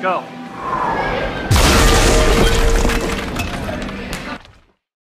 Go.